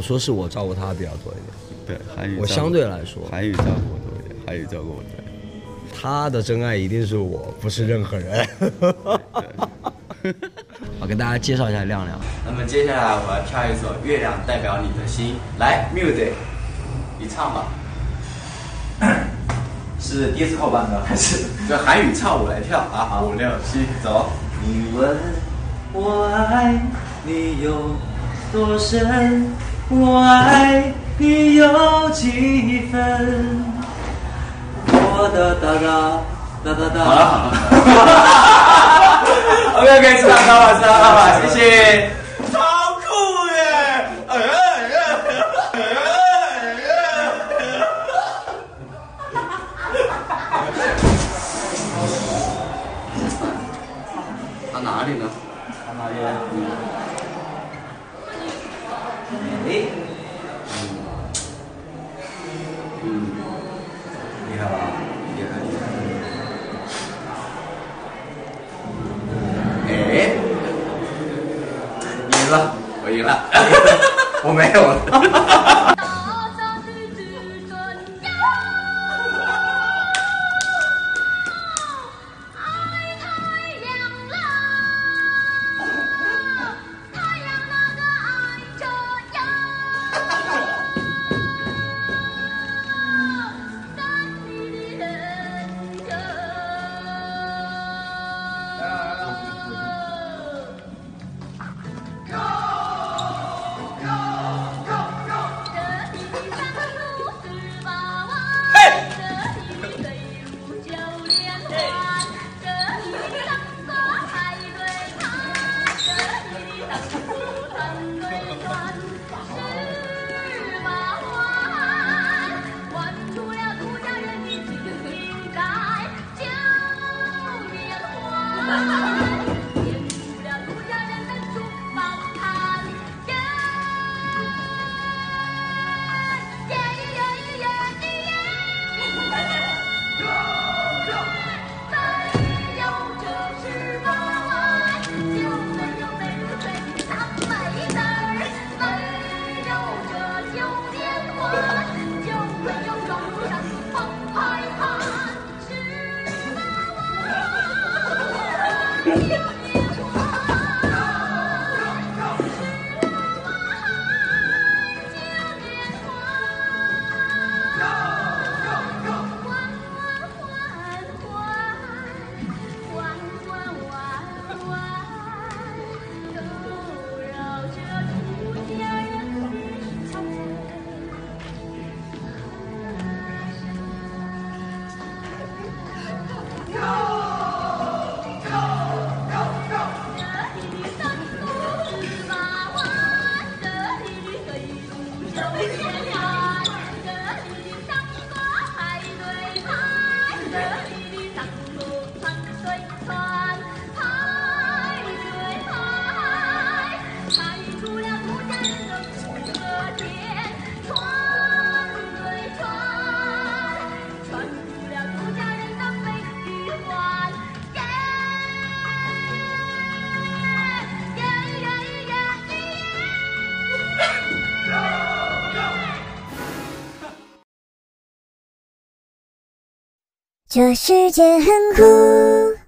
我说是我照顾他比较多一点。对，韩语我相对来说，韩语照顾我多一点，韩语照顾我多一点。他的真爱一定是我，不是任何人。我，跟大家介绍一下亮亮。那么接下来我要跳一首《月亮代表你的心》，来，music，你唱吧。是 disco 版的还是？就韩语唱，我来跳啊！五六七，走。你问我爱你有多深，我爱你有几分？我的哒哒哒哒哒。好了好了。OK OK，知道知道知道了，谢谢。超酷耶！哎呀哎呀哎呀哎呀！到哪里呢？他哪里？哎，嗯，厉害啊？厉害。厉害。哎，赢了，我赢了，我没有了。这世界很酷。